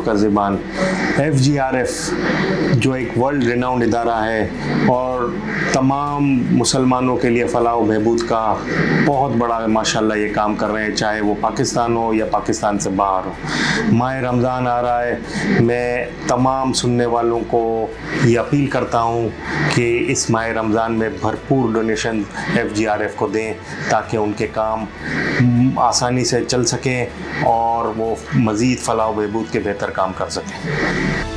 का F G R F जो एक वर्ल्ड रिनाउंड इदारा है, और तमाम मुसलमानों के लिए फ़लाह बहबूद का बहुत बड़ा, माशाल्लाह, ये काम कर रहे हैं, चाहे वो पाकिस्तान हो या पाकिस्तान से बाहर हो। माह रमज़ान आ रहा है। मैं तमाम सुनने वालों को ये अपील करता हूँ कि इस माह रमज़ान में भरपूर donation F G R F को दें, ताकि उनके काम आसानी से चल सकें और वो मज़ीद फ़लाह बहबूद के बेहतर काम कर सकें।